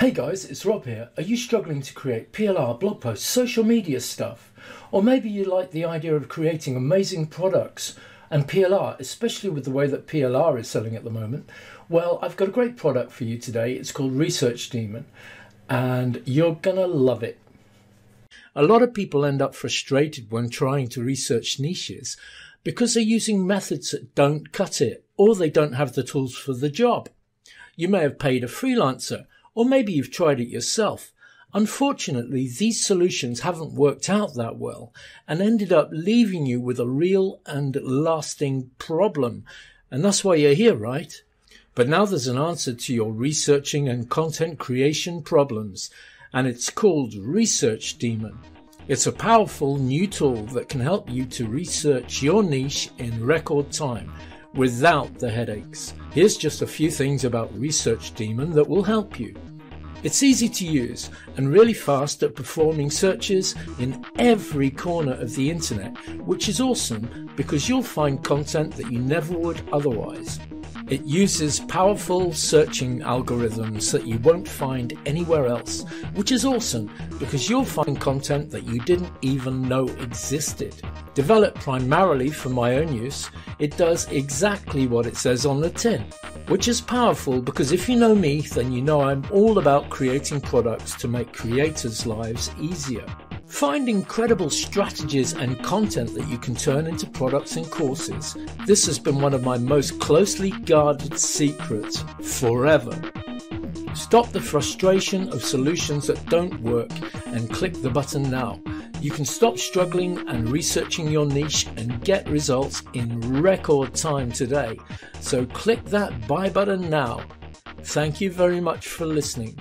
Hey guys, it's Rob here. Are you struggling to create PLR, blog posts, social media stuff? Or maybe you like the idea of creating amazing products and PLR, especially with the way that PLR is selling at the moment? Well, I've got a great product for you today. It's called Research Daemon, and you're gonna love it. A lot of people end up frustrated when trying to research niches because they're using methods that don't cut it or they don't have the tools for the job. You may have paid a freelancer or maybe you've tried it yourself. Unfortunately, these solutions haven't worked out that well and ended up leaving you with a real and lasting problem. And that's why you're here, right? But now there's an answer to your researching and content creation problems, and it's called Research Daemon. It's a powerful new tool that can help you to research your niche in record time without the headaches. Here's just a few things about Research Daemon that will help you. It's easy to use and really fast at performing searches in every corner of the internet, which is awesome because you'll find content that you never would otherwise. It uses powerful searching algorithms that you won't find anywhere else, which is awesome because you'll find content that you didn't even know existed. Developed primarily for my own use, it does exactly what it says on the tin, which is powerful because if you know me, then you know I'm all about creating products to make creators' lives easier. Find incredible strategies and content that you can turn into products and courses. This has been one of my most closely guarded secrets forever. Stop the frustration of solutions that don't work and click the button now. You can stop struggling and researching your niche and get results in record time today. So click that buy button now. Thank you very much for listening.